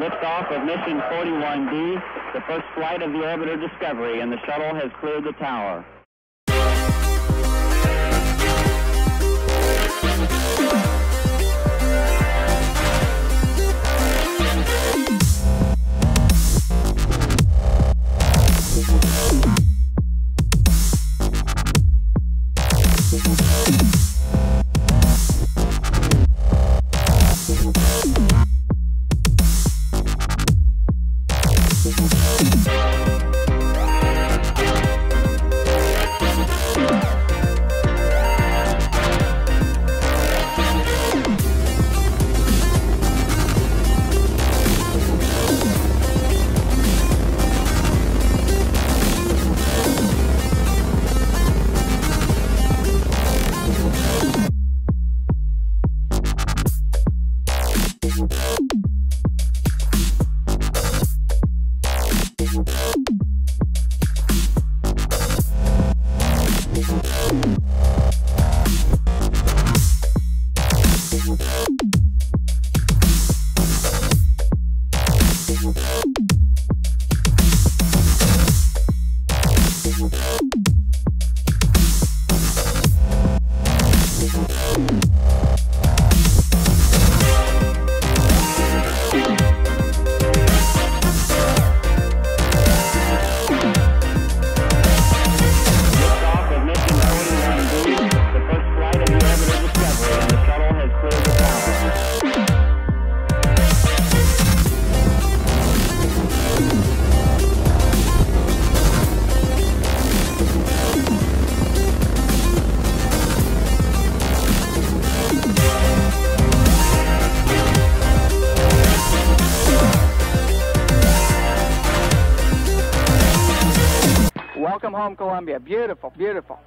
Liftoff of mission 41D, the first flight of the orbiter Discovery, and the shuttle has cleared the tower. Liftoff you. Welcome home, Columbia. Beautiful, beautiful.